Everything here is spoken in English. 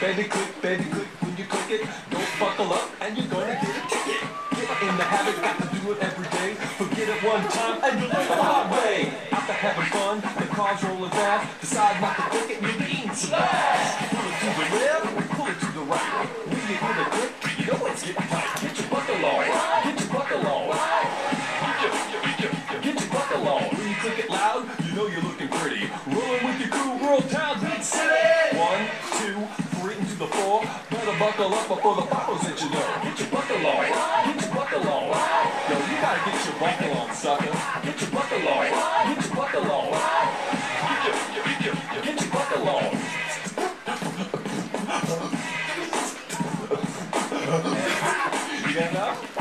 baby, click, baby, click. When you click it, don't buckle up and you're gonna get a ticket. Get in the habit, got to do it every day. Forget it one time and you learn the hard way. After having fun, the car's rolling fast. Decide not to click it, you'll be eating ass. Pull it to the left, pull it to the right. When you hear the click, you know it's getting tight. Get your buckle on, get your buckle on. Get your, get your, get your buckle on. When you click it loud, you know you're looking pretty. Rolling with your crew, rural town, big city greetings before. Better buckle up before the bottles hit you know. Get your buckle on. Get your buckle on. Yo, you gotta get your buckle on, sucker. Get your buckle on. Get your buckle on. Get your, get your, get your buckle on. you got enough?